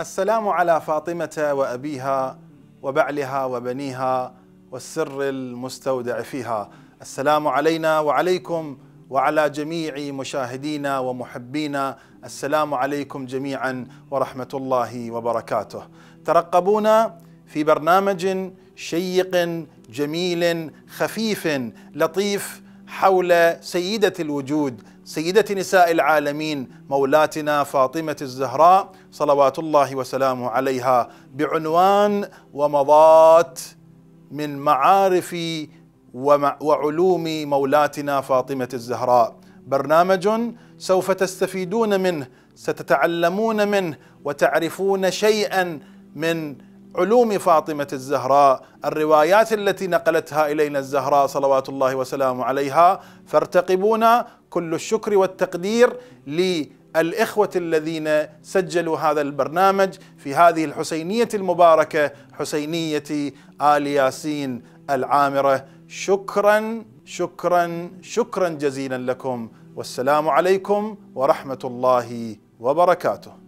السلام على فاطمة وأبيها وبعلها وبنيها والسر المستودع فيها. السلام علينا وعليكم وعلى جميع مشاهدينا ومحبينا. السلام عليكم جميعا ورحمة الله وبركاته. ترقبونا في برنامج شيق جميل خفيف لطيف حول سيدة الوجود سيدة نساء العالمين مولاتنا فاطمة الزهراء صلوات الله وسلامه عليها بعنوان ومضات من معارف وعلوم مولاتنا فاطمة الزهراء. برنامج سوف تستفيدون منه ستتعلمون منه وتعرفون شيئا من علوم فاطمة الزهراء الروايات التي نقلتها إلينا الزهراء صلوات الله وسلامه عليها فارتقبونا. كل الشكر والتقدير للإخوة الذين سجلوا هذا البرنامج في هذه الحسينية المباركة حسينية آل ياسين العامرة. شكرا شكرا شكرا جزيلا لكم. والسلام عليكم ورحمة الله وبركاته.